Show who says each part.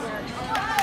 Speaker 1: Calvert.